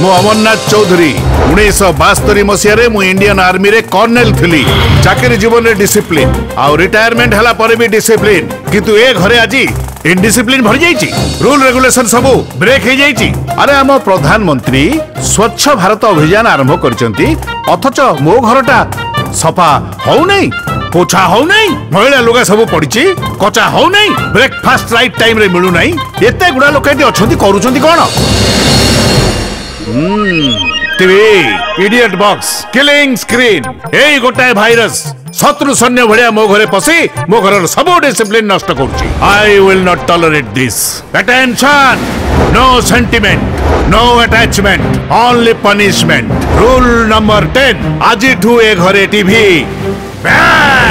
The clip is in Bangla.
ମୁଁ ଅମରନାଥ ଚୌଧୁରୀ ଉଣେଇଶହ ବାସ୍ତରି ମସିହାରେ ମୁଁ ଇଣ୍ଡିଆନ୍ ଆର୍ମିରେ କର୍ଣ୍ଣେଲ ଥିଲି ଚାକିରି ଜୀବନରେ ଡିସିପ୍ଲିନ୍ ଆଉ ରିଟାୟାରମେଣ୍ଟ ହେଲା ପରେ ବି ଡିସିପ୍ଲିନ୍ କିନ୍ତୁ ଏ ଘରେ ଆଜି ଇଣ୍ଡିସିପ୍ଲିନ୍ ଭରିଯାଇଛି ରୁଲ ରେଗୁଲେସନ ସବୁ ବ୍ରେକ୍ ହେଇଯାଇଛି ଆରେ ଆମ ପ୍ରଧାନମନ୍ତ୍ରୀ ସ୍ୱଚ୍ଛ ଭାରତ ଅଭିଯାନ ଆରମ୍ଭ କରିଛନ୍ତି ଅଥଚ ମୋ ଘରଟା ସଫା ହଉନାହିଁ পোছা হও নাই মহিলা লুগা সব পড়িছি কচা হও নাই ব্রেকফাস্ট রাইট টাইম রে মিলু নাই এতে গুড়া লোক এটি অছন্তি করুচন্তি কোন TV idiot box killing screen ଏଇ ଗୋଟାଏ ଭାଇରସ୍ ଶତ୍ରୁ ସୈନ୍ୟ ଭଳିଆ ମୋ ଘରେ ପଶି ମୋ ଘରର ସବୁ ଡିସିପ୍ଲିନ୍ ନଷ୍ଟ କରୁଛି I will not tolerate this attention no sentiment no attachment only punishment rule number ten आज घरे टीवी बैन